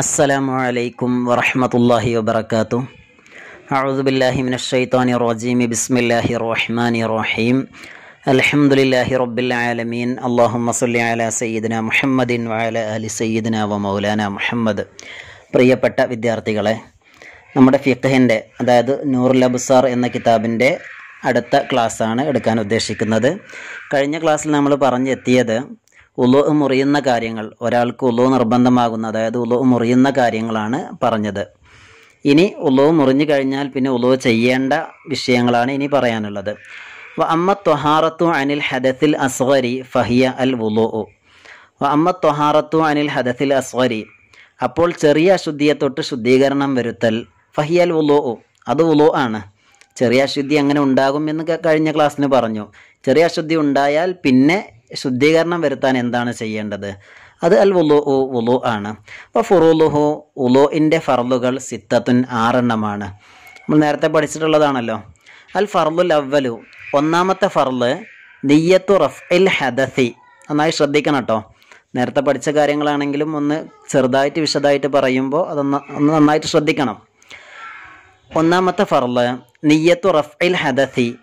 അസ്സലാമു അലൈക്കും വറഹമത്തല്ലാഹി വബർക്കാത്തു അഊദു ബില്ലാഹി മിനശ് ഷൈത്താനി റജീം ബിസ്മില്ലാഹി റഹ്മാനി റഹീം. അൽഹംദുലില്ലാഹി റബ്ബിൽ ആലമീൻ. അല്ലാഹുമ്മ സല്ലി അലാ സയ്യിദിന മുഹമ്മദിൻ വഅല അലി സയ്യിദിന വ മൗലാന മുഹമ്മദ്. പ്രിയപ്പെട്ട വിദ്യാർത്ഥികളെ നമ്മുടെ ഫിഖഹിന്റെ അതായത് നൂറുൽ അബ്സാർ എന്ന കിതാബിന്റെ അടുത്ത ക്ലാസ്സാണ് എടുക്കാൻ ഉദ്ദേശിക്കുന്നത്. കഴിഞ്ഞ ക്ലാസ്സിൽ നമ്മൾ പറഞ്ഞെത്തിയത് ഉലു മുറിയുന്ന കാര്യങ്ങൾ ഒരാൾക്ക് ഉലു നിർബന്ധമാകുന്ന അതായത് ഉലു മുറിയുന്ന കാര്യങ്ങളാണ് പറഞ്ഞത്. ഇനി ഉലു മുറിഞ്ഞു കഴിഞ്ഞാൽ പിന്നെ ഉലു ചെയ്യേണ്ട വിഷയങ്ങളാണ് ഇനി പറയാനുള്ളത്. വ അമ്മ ത്വഹാറത്തു അനിൽ ഹദത്തിൽ അസ്വരി ഫഹിയ അൽ ഉലു വ അമ്മ ത്വഹാറത്തു അനിൽ ഹദത്തിൽ അസ്വരി. അപ്പോൾ ചെറിയ അശുദ്ധിയെ തൊട്ട് ശുദ്ധീകരണം വരുത്തൽ ഫഹിയൽ ഉലു അത് ഉലു ആണ്. ചെറിയ അശുദ്ധി എങ്ങനെ ഉണ്ടാകും എന്ന് കഴിഞ്ഞ ക്ലാസ്സിന് പറഞ്ഞു. ചെറിയ അശുദ്ധി ഉണ്ടായാൽ പിന്നെ ശുദ്ധീകരണം വരുത്താൻ എന്താണ് ചെയ്യേണ്ടത്? അത് അൽ ഉലോ ഉ ഉലോ ആണ്. അപ്പോൾ ഫുറൂലുഹു ഉലോഇന്റെ ഫർലുകൾ സിത്തത്തുൻ ആറെണ്ണമാണ്. നമ്മൾ നേരത്തെ പഠിച്ചിട്ടുള്ളതാണല്ലോ. അൽ ഫർലുൽ അവലു ഒന്നാമത്തെ ഫർൽ നിയ്യത്തു റഫ് ഇൽ ഹദസി. നന്നായി ശ്രദ്ധിക്കണം കേട്ടോ നേരത്തെ പഠിച്ച കാര്യങ്ങളാണെങ്കിലും ഒന്ന് ചെറുതായിട്ട് വിശദമായിട്ട് പറയുമ്പോൾ അതൊന്ന് ഒന്ന് നന്നായിട്ട് ശ്രദ്ധിക്കണം. ഒന്നാമത്തെ ഫർൾ നിയ്യത്തു റഫ്ഇൽ ഹദസി.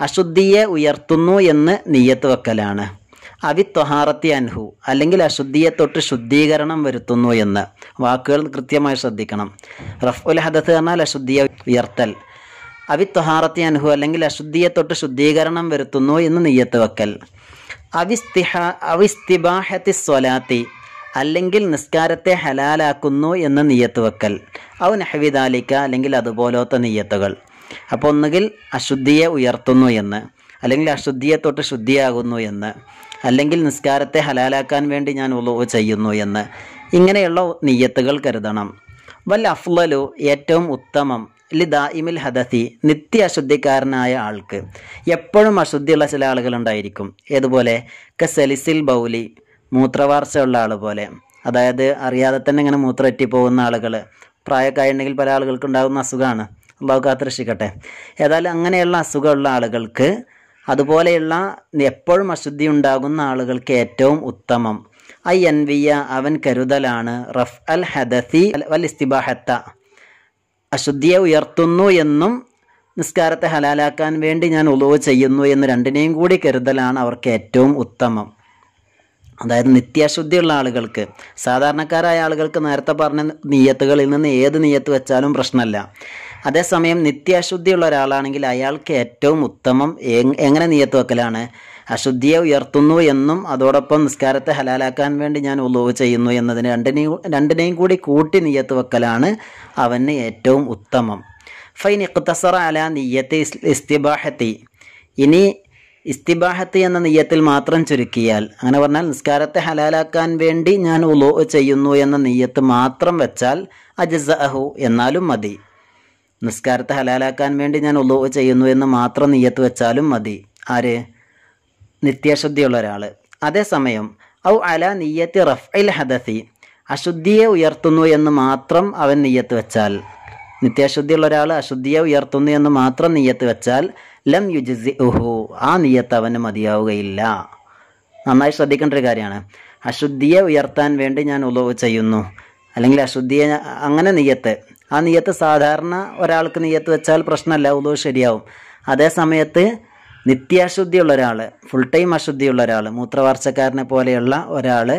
അശുദ്ധിയെ ഉയർത്തുന്നു എന്ന് നിയ്യത്ത് വെക്കലാണ്. അവി ത്വഹാറത്തി അൻഹു അല്ലെങ്കിൽ അശുദ്ധിയെ തൊട്ട് ശുദ്ധീകരണം വരുത്തുന്നു എന്ന് വാക്കുകൾ കൃത്യമായി ശ്രദ്ധിക്കണം. റഫ്ഉൽ ഹദത്ത് പറഞ്ഞാൽ അശുദ്ധിയെ ഉയർത്തൽ. അവിത്വഹാറത്തി അൻഹു അല്ലെങ്കിൽ അശുദ്ധിയെ തൊട്ട് ശുദ്ധീകരണം വരുത്തുന്നു എന്ന് നെയ്യത്ത് വെക്കൽ. അവിസ്തിഹ അവിസ്തിബാഹത്തി സ്വലാത്തി അല്ലെങ്കിൽ നിസ്കാരത്തെ ഹലാലാക്കുന്നു എന്ന് നെയ്യത്ത് വെക്കൽ. ഔ നഹവിദാലിക്ക അല്ലെങ്കിൽ അതുപോലത്തെ നെയ്യത്തുകൾ. അപ്പോൾ ഒന്നുകിൽ അശുദ്ധിയെ ഉയർത്തുന്നു എന്ന് അല്ലെങ്കിൽ അശുദ്ധിയെ തൊട്ട് ശുദ്ധിയാകുന്നു എന്ന് അല്ലെങ്കിൽ നിസ്കാരത്തെ ഹലാലാക്കാൻ വേണ്ടി ഞാൻ ഉളു ചെയ്യുന്നു എന്ന് ഇങ്ങനെയുള്ള നീയത്തുകൾ കരുതണം. വൽ അഫ്ലലു ഏറ്റവും ഉത്തമം ലി ദായിമിൽ ഹദസി നിത്യ അശുദ്ധിക്കാരനായ ആൾക്ക്. എപ്പോഴും അശുദ്ധിയുള്ള ചില ആളുകളുണ്ടായിരിക്കും ഏതുപോലെ? കസലിസിൽ ബൗലി മൂത്രവാർച്ച ഉള്ള ആൾ പോലെ. അതായത് അറിയാതെ തന്നെ ഇങ്ങനെ മൂത്രറ്റി പോകുന്ന ആളുകൾ പ്രായക്കായുണ്ടെങ്കിൽ പല ആളുകൾക്ക് ഉണ്ടാകുന്ന അസുഖമാണ് അള്ളാഹു കാത്തിരക്ഷിക്കട്ടെ. ഏതായാലും അങ്ങനെയുള്ള അസുഖമുള്ള ആളുകൾക്ക് അതുപോലെയുള്ള എപ്പോഴും അശുദ്ധി ഉണ്ടാകുന്ന ആളുകൾക്ക് ഏറ്റവും ഉത്തമം. ഐ എൻവിയ അവൻ കരുതലാണ്. റഫ് അൽ ഹദസി വൽ ഇസ്തിബാഹത്ത. അശുദ്ധിയെ ഉയർത്തുന്നു എന്നും നിസ്കാരത്തെ ഹലാലാക്കാൻ വേണ്ടി ഞാൻ ഉളവ് ചെയ്യുന്നു എന്ന് രണ്ടിനെയും കൂടി കരുതലാണ് അവർക്ക് ഏറ്റവും ഉത്തമം. അതായത് നിത്യാശുദ്ധിയുള്ള ആളുകൾക്ക് സാധാരണക്കാരായ ആളുകൾക്ക് നേരത്തെ പറഞ്ഞ നീയത്തുകളിൽ നിന്ന് ഏത് നീയത്ത് വെച്ചാലും പ്രശ്നമല്ല. അതേസമയം നിത്യാശുദ്ധിയുള്ള ഒരാളാണെങ്കിൽ അയാൾക്ക് ഏറ്റവും ഉത്തമം എങ്ങനെ നീയത്ത് വെക്കലാണ്? അശുദ്ധിയെ ഉയർത്തുന്നു എന്നും അതോടൊപ്പം നിസ്കാരത്തെ ഹലാലാക്കാൻ വേണ്ടി ഞാൻ ഉളവ് ചെയ്യുന്നു എന്നതിന് രണ്ടിനെയും രണ്ടിനെയും കൂടി കൂട്ടി നീയത്ത് വെക്കലാണ് അവന് ഏറ്റവും ഉത്തമം. ഫൈൻ ഇഖ്തസറ അല നിയ്യത്തെ ഇസ്- ഇസ്തിബാഹത്തി. ഇനി ഇസ്തിബാഹത്ത് എന്ന നീയത്തിൽ മാത്രം ചുരുക്കിയാൽ അങ്ങനെ പറഞ്ഞാൽ നിസ്കാരത്തെ ഹലാലാക്കാൻ വേണ്ടി ഞാൻ ഉലോ ചെയ്യുന്നു എന്ന നീയത്ത് മാത്രം വെച്ചാൽ അജസഅഹു എന്നാലും മതി. നിസ്കാരത്തെ ഹലാലാക്കാൻ വേണ്ടി ഞാൻ ഉലോ ചെയ്യുന്നു എന്ന് മാത്രം നീയത്ത് വെച്ചാലും മതി. ആര്? നിത്യശുദ്ധിയുള്ള ഒരാൾ അതേസമയം ഔ അല നീയത്തി റഫ്ഇൽ ഹദസി അശുദ്ധിയെ ഉയർത്തുന്നു എന്ന് മാത്രം അവൻ നീയത്ത് വെച്ചാൽ. നിത്യാശുദ്ധിയുള്ള ഒരാൾ അശുദ്ധിയെ ഉയർത്തുന്നു എന്ന് മാത്രം നീയത്ത് വെച്ചാൽ ലം യുജിസി ഉഹു ആ നീയത്ത് അവന് മതിയാവുകയില്ല. നന്നായി ശ്രദ്ധിക്കേണ്ട ഒരു കാര്യമാണ്. അശുദ്ധിയെ ഉയർത്താൻ വേണ്ടി ഞാൻ ഉളവ് ചെയ്യുന്നു. അല്ലെങ്കിൽ അശുദ്ധിയെ അങ്ങനെ നീയത്ത് ആ നീയത്ത് സാധാരണ ഒരാൾക്ക് നീയത്ത് വെച്ചാൽ പ്രശ്നമല്ല ഉദു ശരിയാവും. അതേ സമയത്ത് നിത്യാശുദ്ധിയുള്ള ഒരാൾ ഫുൾ ടൈം അശുദ്ധിയുള്ള ഒരാൾ മൂത്രവാർച്ചക്കാരനെ പോലെയുള്ള ഒരാൾ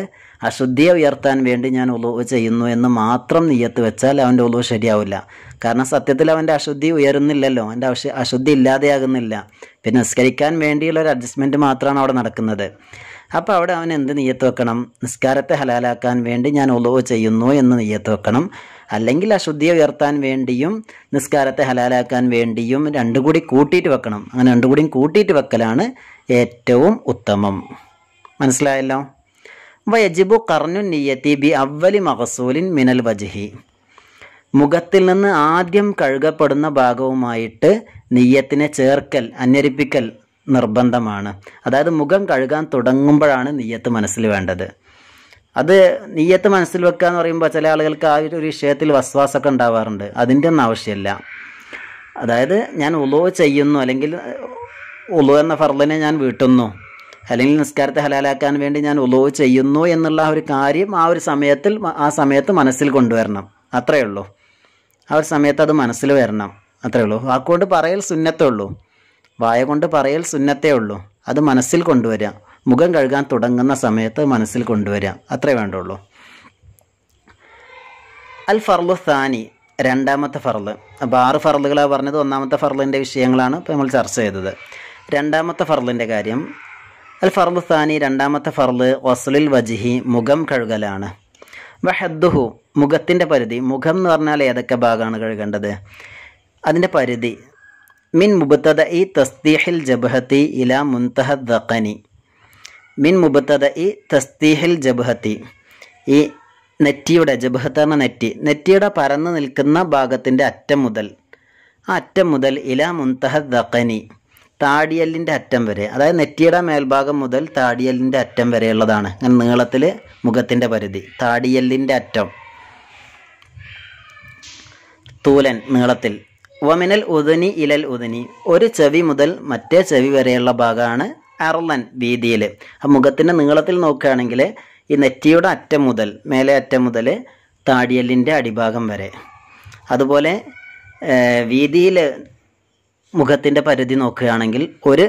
അശുദ്ധിയെ ഉയർത്താൻ വേണ്ടി ഞാൻ ഉളവ് ചെയ്യുന്നു എന്ന് മാത്രം നീയത്ത് വെച്ചാൽ അവന്റെ ഉളവ് ശരിയാവില്ല. കാരണം സത്യത്തിൽ അവന്റെ അശുദ്ധി ഉയരുന്നില്ലല്ലോ അവന്റെ അശു അശുദ്ധി ഇല്ലാതെയാകുന്നില്ല. പിന്നെ നിസ്കരിക്കാൻ വേണ്ടിയുള്ള ഒരു അഡ്ജസ്റ്റ്മെന്റ് മാത്രമാണ് അവിടെ നടക്കുന്നത്. അപ്പോൾ അവിടെ അവൻ എന്ത് നീയത്ത് വെക്കണം? നിസ്കാരത്തെ ഹലാലാക്കാൻ വേണ്ടി ഞാൻ ഉളവ് ചെയ്യുന്നു എന്ന് നീയത്ത് വെക്കണം. അല്ലെങ്കിൽ അശുദ്ധിയെ ഉയർത്താൻ വേണ്ടിയും നിസ്കാരത്തെ ഹലാലാക്കാൻ വേണ്ടിയും രണ്ടും കൂടി കൂട്ടിയിട്ട് വെക്കണം. അങ്ങനെ രണ്ടും കൂടിയും കൂട്ടിയിട്ട് വെക്കലാണ് ഏറ്റവും ഉത്തമം. മനസ്സിലായല്ലോ? വയജിബു കർണു നിയത്തി ബി അവലി മഹസൂലിൻ മിനൽ വജ്ഹി. മുഖത്തിൽ നിന്ന് ആദ്യം കഴുകപ്പെടുന്ന ഭാഗവുമായിട്ട് നെയ്യത്തിനെ ചേർക്കൽ അന്വരിപ്പിക്കൽ നിർബന്ധമാണ്. അതായത് മുഖം കഴുകാൻ തുടങ്ങുമ്പോഴാണ് നെയ്യത്ത് മനസ്സിൽ വേണ്ടത്. അത് നീയത്ത് മനസ്സിൽ വെക്കുക എന്ന് പറയുമ്പോൾ ചില ആളുകൾക്ക് ആ ഒരു വിഷയത്തിൽ വസ്വാസമൊക്കെ ഉണ്ടാവാറുണ്ട്. അതിന്റെ ഒന്നും ആവശ്യമില്ല. അതായത് ഞാൻ ഉളു ചെയ്യുന്നു അല്ലെങ്കിൽ ഉളു എന്ന ഫർദിനെ ഞാൻ വീട്ടുന്നു അല്ലെങ്കിൽ നിസ്കാരത്തെ ഹലാലാക്കാൻ വേണ്ടി ഞാൻ ഉലോ ചെയ്യുന്നു എന്നുള്ള ഒരു കാര്യം ആ ഒരു സമയത്തിൽ ആ സമയത്ത് മനസ്സിൽ കൊണ്ടുവരണം. അത്രയേ ഉള്ളൂ. ആ ഒരു സമയത്ത് അത് മനസ്സിൽ വരണം. അത്രയേ ഉള്ളൂ. വാക്കുകൊണ്ട് പറയൽ സുന്നത്തേ ഉള്ളൂ. വായ കൊണ്ട് പറയൽ സുന്നത്തേ ഉള്ളൂ. അത് മനസ്സിൽ കൊണ്ടുവരിക. മുഖം കഴുകാൻ തുടങ്ങുന്ന സമയത്ത് മനസ്സിൽ കൊണ്ടുവരിക. അത്രേ വേണ്ടുള്ളൂ. അൽ ഫർലു സാനി രണ്ടാമത്തെ ഫർൾ അപ്പോൾ ആറ് ഫർളുകളാണ് പറഞ്ഞത്. ഒന്നാമത്തെ ഫർളിന്റെ വിഷയങ്ങളാണ് ഇപ്പോൾ നമ്മൾ ചർച്ച ചെയ്തത്. രണ്ടാമത്തെ ഫർളിന്റെ കാര്യം അൽ ഫർലു സാനി രണ്ടാമത്തെ ഫർൾ വസ്ലിൽ വജിഹി മുഖം കഴുകലാണ്. വഹദ്ദുഹു മുഖത്തിന്റെ പരിധി. മുഖം എന്ന് പറഞ്ഞാൽ ഏതൊക്കെ ഭാഗമാണ് കഴുകേണ്ടത്? അതിന്റെ പരിധി. മിൻ മുബത്തദ ഇ തസ്തീഹിൽ ജബഹത്തി ഇല മുൻതഹ ദഖനി. മിൻ മുബത്തദ ഇ തസ്തീഹിൽ ജബഹത്തി. ഈ നെറ്റിയുടെ എന്ന നെറ്റി. നെറ്റിയുടെ പരന്നു നിൽക്കുന്ന ഭാഗത്തിന്റെ അറ്റം മുതൽ ആ അറ്റം മുതൽ ഇല മുൻതഹ ദഖനി താടിയല്ലിന്റെ അറ്റം വരെ. അതായത് നെറ്റിയുടെ മേൽഭാഗം മുതൽ താടിയല്ലിന്റെ അറ്റം വരെയുള്ളതാണ്. അങ്ങനെ നീളത്തിൽ മുഖത്തിന്റെ പരിധി. താടിയല്ലിന്റെ അറ്റം. തൂലൻ നീളത്തിൽ. വമിനൽ ഉദനി ഇലൽ ഉദനി. ഒരു ചെവി മുതൽ മറ്റേ ചെവി വരെയുള്ള ഭാഗമാണ് അർലൻ വീതിയിൽ ആ മുഖത്തിന്റെ നീളത്തിൽ നോക്കുകയാണെങ്കിൽ ഈ നെറ്റിയുടെ അറ്റം മുതൽ മേലെ അറ്റം മുതൽ താടിയല്ലിന്റെ അടിഭാഗം വരെ. അതുപോലെ വീതിയിൽ മുഖത്തിന്റെ പരിധി നോക്കുകയാണെങ്കിൽ ഒരു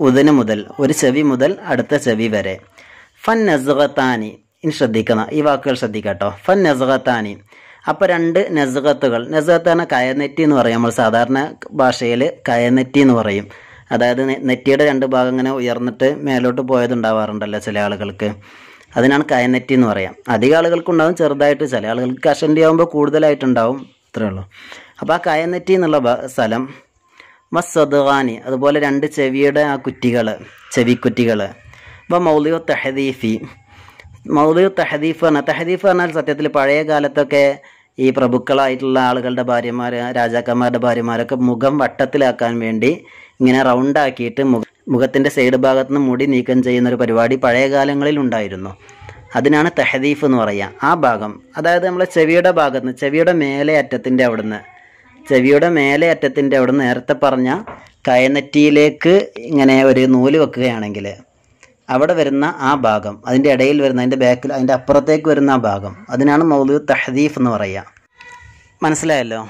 ഉദന് മുതൽ ഒരു ചെവി മുതൽ അടുത്ത ചെവി വരെ. ഫൻ നസുഖത്താനി ഇനി ശ്രദ്ധിക്കുന്ന ഈ വാക്കുകൾ ശ്രദ്ധിക്കട്ടോ. ഫൻ നസുഖത്താനി അപ്പോൾ രണ്ട് നസുഖത്തുകൾ നസുഖത്താണ് കയനെറ്റി എന്ന് പറയും. നമ്മൾ സാധാരണ ഭാഷയിൽ കയനെറ്റി എന്ന് പറയും. അതായത് നെറ്റിയുടെ രണ്ട് ഭാഗം ഇങ്ങനെ ഉയർന്നിട്ട് മേലോട്ട് പോയതുണ്ടാവാറുണ്ടല്ലോ ചില ആളുകൾക്ക്. അതിനാണ് കയനെറ്റി എന്ന് പറയാം. അധികം ആളുകൾക്കുണ്ടാവും ചെറുതായിട്ട് ചില ആളുകൾക്ക് കഷണ്ടി ആകുമ്പോൾ കൂടുതലായിട്ടുണ്ടാവും അത്രേ ഉള്ളൂ. അപ്പോൾ ആ കയനെറ്റി എന്നുള്ള സ്ഥലം മസ്സദ്വാനി അതുപോലെ രണ്ട് ചെവിയുടെ ആ കുറ്റികൾ ചെവിക്കുറ്റികൾ അപ്പോൾ മൗലിയോ തെഹദീഫി മൗലിയോ തെഹദീഫ് പറഞ്ഞാൽ തെഹദീഫ് പറഞ്ഞാൽ സത്യത്തിൽ പഴയ കാലത്തൊക്കെ ഈ പ്രഭുക്കളായിട്ടുള്ള ആളുകളുടെ ഭാര്യമാർ രാജാക്കന്മാരുടെ ഭാര്യമാരൊക്കെ മുഖം വട്ടത്തിലാക്കാൻ വേണ്ടി ഇങ്ങനെ റൗണ്ടാക്കിയിട്ട് മുഖ മുഖത്തിന്റെ സൈഡ് ഭാഗത്ത് നിന്ന് മുടി നീക്കം ചെയ്യുന്ന ഒരു പരിപാടി പഴയ കാലങ്ങളിൽ ഉണ്ടായിരുന്നു. അതിനാണ് തെഹദീഫ് എന്ന് പറയുക ആ ഭാഗം അതായത് നമ്മളെ ചെവിയുടെ ഭാഗത്ത് നിന്ന് ചെവിയുടെ മേലെ അറ്റത്തിന്റെ അവിടുന്ന് ചെവിയുടെ മേലെ അറ്റത്തിന്റെ അവിടെ നേരത്തെ പറഞ്ഞ കയനെറ്റിയിലേക്ക് ഇങ്ങനെ ഒരു നൂൽ വെക്കുകയാണെങ്കിൽ അവിടെ വരുന്ന ആ ഭാഗം അതിന്റെ ഇടയിൽ വരുന്ന അതിന്റെ ബാക്കിൽ അതിന്റെ അപ്പുറത്തേക്ക് വരുന്ന ആ ഭാഗം അതിനാണ് മൗലു തഹദീഫ് എന്ന് പറയുക മനസ്സിലായല്ലോ?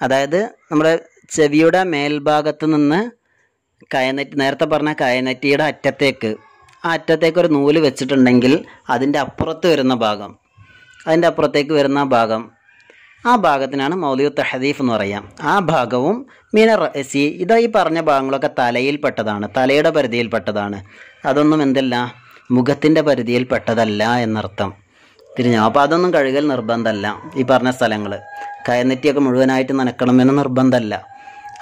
അതായത് നമ്മുടെ ചെവിയുടെ മേൽഭാഗത്ത് നിന്ന് കയനെറ്റി നേരത്തെ പറഞ്ഞ കയനെറ്റിയുടെ അറ്റത്തേക്ക് ആ അറ്റത്തേക്ക് ഒരു നൂൽ വെച്ചിട്ടുണ്ടെങ്കിൽ അതിന്റെ അപ്പുറത്ത് വരുന്ന ഭാഗം അതിന്റെ അപ്പുറത്തേക്ക് വരുന്ന ഭാഗം ആ ഭാഗത്തിനാണ് മൗലിയു തഹദീഫ് എന്ന് പറയാം. ആ ഭാഗവും മീന റസി ഇതാ ഈ പറഞ്ഞ ഭാഗങ്ങളൊക്കെ തലയിൽപ്പെട്ടതാണ് തലയുടെ പരിധിയിൽപ്പെട്ടതാണ് അതൊന്നും എന്തല്ല മുഖത്തിന്റെ പരിധിയിൽപ്പെട്ടതല്ല എന്നർത്ഥം. തിരിഞ്ഞു അപ്പോൾ അതൊന്നും കഴുകൽ നിർബന്ധമല്ല ഈ പറഞ്ഞ സ്ഥലങ്ങൾ കയനെറ്റിയൊക്കെ മുഴുവനായിട്ട് നനക്കണമെന്ന് നിർബന്ധമല്ല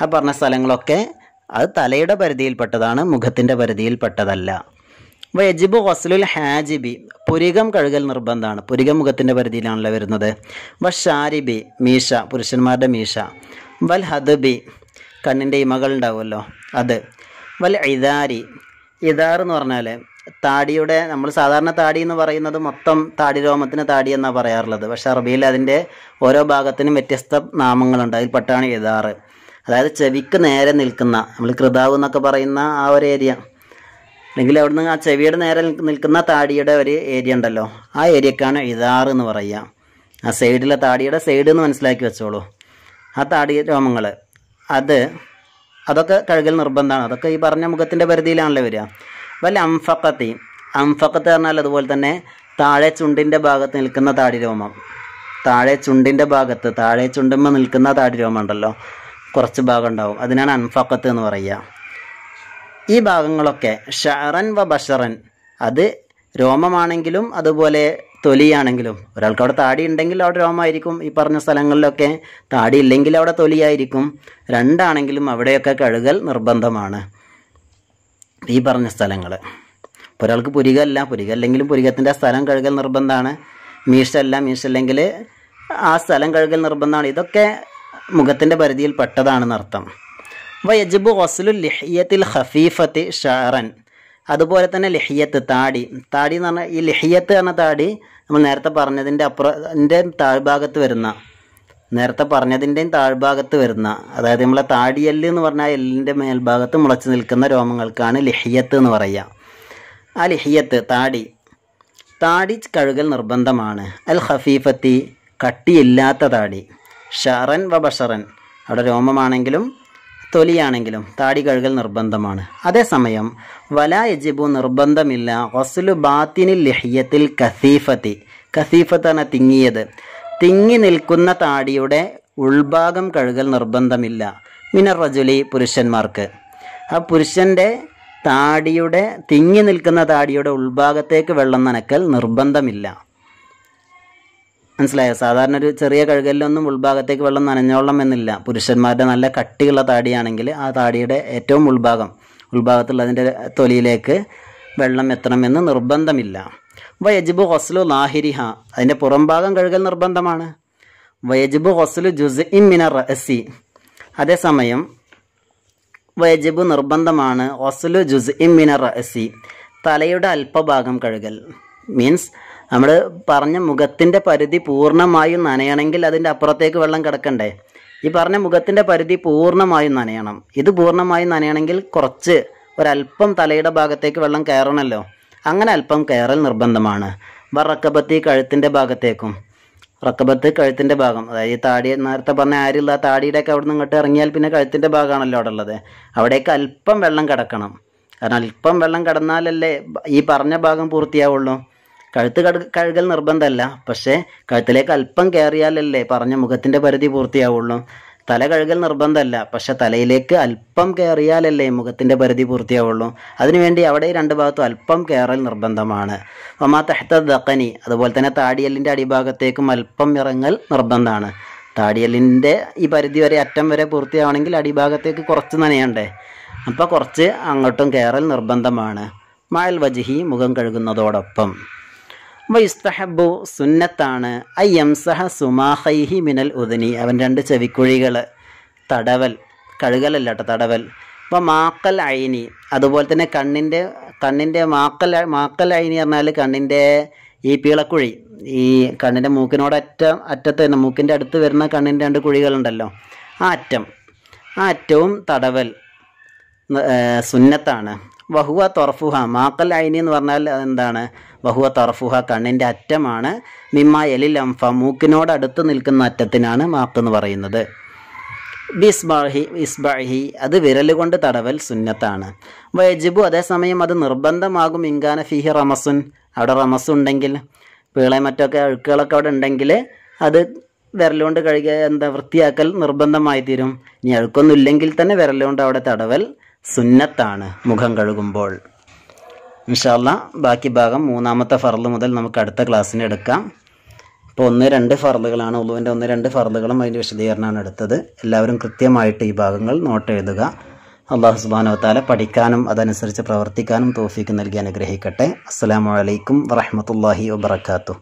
ആ പറഞ്ഞ സ്ഥലങ്ങളൊക്കെ അത് തലയുടെ പരിധിയിൽപ്പെട്ടതാണ് മുഖത്തിന്റെ പരിധിയിൽപ്പെട്ടതല്ല. അപ്പോൾ വയജിബ് വസ്ലുൽ ഹാജിബി പുരികം കഴുകൽ നിർബന്ധമാണ്. പുരികം മുഖത്തിന്റെ പരിധിയിലാണല്ലോ വരുന്നത്. വ ഷാരിബി മീശ പുരുഷന്മാരുടെ മീശ. വൽ ഹദബി കണ്ണിന്റെ ഇമകൾ ഉണ്ടാവുമല്ലോ അത്. വൽ ഇദാരി ഇദാർ എന്ന് പറഞ്ഞാൽ താടിയുടെ നമ്മൾ സാധാരണ താടി എന്ന് പറയുന്നത് മൊത്തം താടി രോമത്തിന് താടി എന്നാണ് പറയാറുള്ളത്. പക്ഷേ അറബിയിൽ അതിന്റെ ഓരോ ഭാഗത്തിനും വ്യത്യസ്ത നാമങ്ങളുണ്ട്. അതിൽപ്പെട്ടാണ് ഇദാറ് അതായത് ചെവിക്ക് നേരെ നിൽക്കുന്ന നമ്മൾ കൃതാവ് എന്നൊക്കെ പറയുന്ന ആ ഒരു ഏരിയ അല്ലെങ്കിൽ അവിടുന്ന് ആ ചെവിയുടെ നേരെ നിൽക്കുന്ന താടിയുടെ ഒരു ഏരിയ ഉണ്ടല്ലോ. ആ ഏരിയക്കാണ് ഇതാറ് എന്ന് പറയുക. ആ സൈഡിലെ താടിയുടെ സൈഡ് എന്ന് മനസ്സിലാക്കി വെച്ചോളൂ. ആ താടി രോമങ്ങൾ അത് അതൊക്കെ കഴുകൽ നിർബന്ധമാണ്. അതൊക്കെ ഈ പറഞ്ഞ മുഖത്തിന്റെ പരിധിയിലാണല്ലോ വരിക. വല്ല അംഫക്കത്തി അംഫക്കത്ത് പറഞ്ഞാൽ അതുപോലെ തന്നെ താഴെ ചുണ്ടിന്റെ ഭാഗത്ത് നിൽക്കുന്ന താടി രോമം. താഴെ ചുണ്ടിന്റെ ഭാഗത്ത് താഴെ ചുണ്ടുമ്പോൾ നിൽക്കുന്ന താടി രോമം ഉണ്ടല്ലോ. കുറച്ച് ഭാഗം ഉണ്ടാവും അതിനാണ് അൻഫക്കത്ത് എന്ന് പറയുക. ഈ ഭാഗങ്ങളൊക്കെ ഷറൻ വ ബഷറൻ. അത് രോമമാണെങ്കിലും അതുപോലെ തൊലിയാണെങ്കിലും. ഒരാൾക്ക് അവിടെ താടി ഉണ്ടെങ്കിൽ അവിടെ രോമമായിരിക്കും. ഈ പറഞ്ഞ സ്ഥലങ്ങളിലൊക്കെ താടി ഇല്ലെങ്കിൽ അവിടെ തൊലിയായിരിക്കും. രണ്ടാണെങ്കിലും അവിടെയൊക്കെ കഴുകൽ നിർബന്ധമാണ്. ഈ പറഞ്ഞ സ്ഥലങ്ങൾ ഒരാൾക്ക് പുരികല്ല പുരിക അല്ലെങ്കിലും പുരികത്തിന്റെ സ്ഥലം കഴുകൽ നിർബന്ധമാണ്. മീശല്ല മീശല്ലെങ്കിൽ ആ സ്ഥലം കഴുകൽ നിർബന്ധമാണ്. ഇതൊക്കെ മുഖത്തിന്റെ പരിധിയിൽ പെട്ടതാണെന്ന് അർത്ഥം. വയജബു വസ്ലു ലിഹിയത്തിൽ ഹഫീഫത്ത് ഷാറൻ അതുപോലെ തന്നെ ലിഹിയത്ത് താടി. താടി എന്ന് പറഞ്ഞാൽ ഈ ലിഹിയത്ത് എന്ന താടി നമ്മൾ നേരത്തെ പറഞ്ഞതിന്റെ അപ്പുറത്തിന്റെ താഴ്ഭാഗത്ത് വരുന്ന നേരത്തെ പറഞ്ഞതിന്റെയും താഴ്ഭാഗത്ത് വരുന്ന അതായത് നമ്മളെ താടിയെല്ല് എന്ന് പറഞ്ഞാൽ എല്ലിന്റെ മേൽഭാഗത്ത് മുളച്ച് നിൽക്കുന്ന രോമങ്ങൾക്കാണ് ലിഹിയത്ത് എന്ന് പറയുക. ആ ലിഹിയത്ത് താടി. താടി കഴുകൽ നിർബന്ധമാണ്. അൽ ഹഫീഫത്തി കട്ടിയില്ലാത്ത താടി. ഷറൻ വ ബഷറൻ അവിടെ രോമമാണെങ്കിലും തൊലിയാണെങ്കിലും താടി കഴുകൽ നിർബന്ധമാണ്. അതേസമയം വല യജിബു നിർബന്ധമില്ല. വസുലു ബാത്തിനിൽ ലഹ്യത്തിൽ കസീഫത്തി. കസീഫത്താണ് തിങ്ങിയത്. തിങ്ങി നിൽക്കുന്ന താടിയുടെ ഉൾഭാഗം കഴുകൽ നിർബന്ധമില്ല. മിനർ റജുലി പുരുഷന്മാർക്ക്. ആ പുരുഷന്റെ താടിയുടെ തിങ്ങി നിൽക്കുന്ന താടിയുടെ ഉൾഭാഗത്തേക്ക് വെള്ളം നനക്കൽ നിർബന്ധമില്ല. മനസ്സിലായോ? സാധാരണ ഒരു ചെറിയ കഴുകലിലൊന്നും ഉൾഭാഗത്തേക്ക് വെള്ളം നനഞ്ഞോളണം എന്നില്ല പുരുഷന്മാരുടെ നല്ല കട്ടിയുള്ള താടിയാണെങ്കിൽ ആ താടിയുടെ ഏറ്റവും ഉൾഭാഗം ഉൾഭാഗത്തുള്ള അതിന്റെ തൊലിയിലേക്ക് വെള്ളം എത്തണമെന്ന് നിർബന്ധമില്ല. വയജിബു ഹൊസ്ലു ലാഹിരിഹ അതിന്റെ പുറംഭാഗം കഴുകൽ നിർബന്ധമാണ്. വയജിബു ഹൊസ്ലു ജുസ് ഇൻ മിനർ എസ്സി അതേസമയം വയജിബു നിർബന്ധമാണ് ഒസ്ലു ജുസ് ഇൻ മിനർ എസ്സി തലയുടെ അല്പഭാഗം കഴുകൽ. മീൻസ് നമ്മൾ പറഞ്ഞ മുഖത്തിന്റെ പരിധി പൂർണമായും നനയണമെങ്കിൽ അതിന്റെ അപ്പുറത്തേക്ക് വെള്ളം കിടക്കണ്ടേ? ഈ പറഞ്ഞ മുഖത്തിന്റെ പരിധി പൂർണമായും നനയണം. ഇത് പൂർണമായും നനയണമെങ്കിൽ കുറച്ച് ഒരല്പം തലയുടെ ഭാഗത്തേക്ക് വെള്ളം കയറണമല്ലോ അങ്ങനെ അല്പം കയറൽ നിർബന്ധമാണ്. വറക്കബത്തി കഴുത്തിന്റെ ഭാഗത്തേക്കും. റക്കബത്ത് കഴുത്തിന്റെ ഭാഗം. അതായത് ഈ താടി നേരത്തെ പറഞ്ഞ ആരില്ല ആ താടിയുടെയൊക്കെ അവിടെ നിന്ന് ഇങ്ങോട്ട് ഇറങ്ങിയാൽ പിന്നെ കഴുത്തിന്റെ ഭാഗമാണല്ലോ അവിടെ ഉള്ളത്. അവിടേക്ക് അല്പം വെള്ളം കിടക്കണം. കാരണം അല്പം വെള്ളം കിടന്നാലല്ലേ ഈ പറഞ്ഞ ഭാഗം പൂർത്തിയാവുള്ളൂ. കഴുത്ത് കഴുകൽ നിർബന്ധമല്ല. പക്ഷേ കഴുത്തിലേക്ക് അല്പം കയറിയാലല്ലേ പറഞ്ഞ മുഖത്തിന്റെ പരിധി പൂർത്തിയാവുള്ളൂ. തല കഴുകൽ നിർബന്ധമല്ല. പക്ഷെ തലയിലേക്ക് അല്പം കയറിയാലല്ലേ മുഖത്തിന്റെ പരിധി പൂർത്തിയാവുള്ളൂ. അതിനുവേണ്ടി അവിടെ രണ്ട് ഭാഗത്തും അല്പം കയറൽ നിർബന്ധമാണ്. ഒമാ തെഹത്ത ദക്കനി അതുപോലെ തന്നെ താടിയല്ലിന്റെ അടിഭാഗത്തേക്കും അല്പം ഇറങ്ങൽ നിർബന്ധമാണ്. താടിയല്ലിന്റെ ഈ പരിധി വരെ അറ്റം വരെ പൂർത്തിയാവണമെങ്കിൽ അടിഭാഗത്തേക്ക് കുറച്ച് നനയണ്ടേ? അപ്പോൾ കുറച്ച് അങ്ങോട്ടും കയറൽ നിർബന്ധമാണ്. മായൽ വജിഹി മുഖം കഴുകുന്നതോടൊപ്പം. വൈസ്തഹബു സുന്നത്താണ്. അയ്യംസഹ സുമാഹൈഹി മിനൽ ഉദനി. അവൻ രണ്ട് ചെവിക്കുഴികൾ. തടവൽ. കഴുകലല്ല കേട്ടോ തടവൽ. അപ്പോൾ മാക്കൽ അയിനി അതുപോലെ തന്നെ കണ്ണിന്റെ കണ്ണിന്റെ മാക്കൽ മാക്കൽ അയിനി പറഞ്ഞാൽ കണ്ണിന്റെ ഈ പീളക്കുഴി. ഈ കണ്ണിന്റെ മൂക്കിനോട് അറ്റ അറ്റത്ത് തന്നെ മൂക്കിന്റെ അടുത്ത് വരുന്ന കണ്ണിന്റെ രണ്ട് കുഴികളുണ്ടല്ലോ. ആ അറ്റം ആ അറ്റവും തടവൽ സുന്നത്താണ്. വഹുവ തൊറഫുഹ മാക്കൽ ഐനി എന്ന് പറഞ്ഞാൽ എന്താണ്? വഹുവ തൊറഫുഹ കണ്ണിന്റെ അറ്റമാണ്. മിമ്മ എലിൽ അംഫ മൂക്കിനോട് അടുത്ത് നിൽക്കുന്ന അറ്റത്തിനാണ് മാക്ക് എന്ന് പറയുന്നത്. ബിസ്ബാഹി ഇസ്ബാഹി അത് വിരലുകൊണ്ട് തടവൽ സുന്നത്താണ്. വയജിബു അതേസമയം അത് നിർബന്ധമാകും. ഇങ്കാന ഫിഹി റമസുൻ അവിടെ റമസ് ഉണ്ടെങ്കിൽ പീളെ മറ്റൊക്കെ അഴുക്കുകളൊക്കെ അവിടെ ഉണ്ടെങ്കിൽ അത് വിരലുകൊണ്ട് കഴുകിയ എന്താ വൃത്തിയാക്കൽ നിർബന്ധമായി തീരും. ഇനി അഴുക്കൊന്നും ഇല്ലെങ്കിൽ തന്നെ വിരലുകൊണ്ട് അവിടെ തടവൽ സുന്നത്താണ് മുഖം കഴുകുമ്പോൾ. ഇൻഷാല്ല ബാക്കി ഭാഗം മൂന്നാമത്തെ ഫർൾ മുതൽ നമുക്ക് അടുത്ത ക്ലാസ്സിന് എടുക്കാം. ഇപ്പോൾ ഒന്ന് രണ്ട് ഫർളുകളാണ് ഉളുവിന്റെ ഒന്ന് രണ്ട് ഫർളുകളും അതിന്റെ വിശദീകരണമാണ് എടുത്തത്. എല്ലാവരും കൃത്യമായിട്ട് ഈ ഭാഗങ്ങൾ നോട്ട് എഴുതുക. അള്ളാഹു സുബാനോ താല പഠിക്കാനും അതനുസരിച്ച് പ്രവർത്തിക്കാനും തോഫീക്ക് നൽകി അനുഗ്രഹിക്കട്ടെ. അസ്സാം വലൈക്കും വറഹമത്തല്ലാഹി വാബർക്കാത്തു